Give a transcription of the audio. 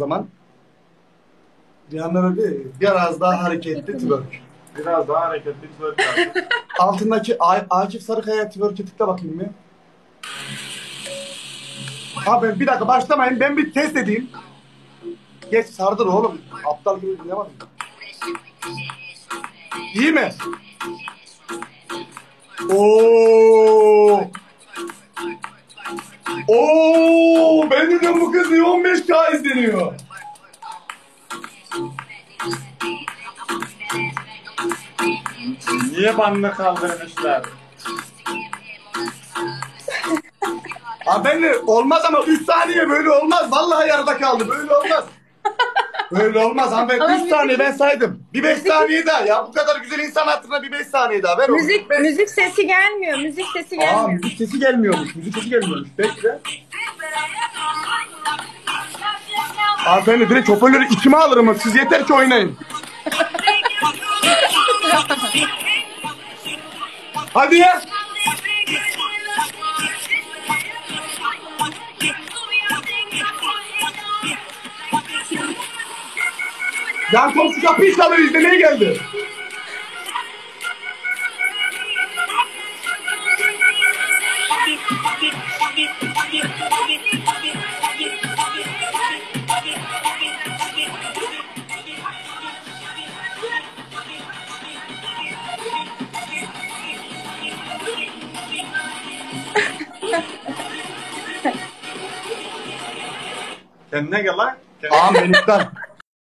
zaman. Rihanna dedi biraz daha hareketli twerk. Biraz daha hareketli twerk yaptı. Altındaki A- Akif Sarıkaya twerk'e tıkla bakayım mı? Abi bir dakika başlamayın ben bir test edeyim. Geç sardır oğlum. Aptal gibi dinlemedim. İyi mi? Oo. Oo, ben de diyorum bu kız niye 15K izleniyor? Niye banını kaldırmışlar? Abi ben de olmaz ama 3 saniye böyle olmaz. Vallahi yarıda kaldı. Böyle olmaz. Böyle olmaz hanımefendi. Ama 3 müzik- saniye ben saydım. Bir 5 saniye daha. Ya bu kadar güzel insan hatırına bir 5 saniye daha. Ver onu. Müzik müzik sesi gelmiyor. Müzik sesi Aa gelmiyor. müzik sesi gelmiyormuş. Müzik sesi gelmiyormuş. Bekle. Hanımefendi direkt hoparlörü içime alırım. Siz yeter ki oynayın. Hadi ya. Yan komşu kapıyı çalıyor izlemeye geldi. Kendine gel lan. Kendine- Ağam ben iptal.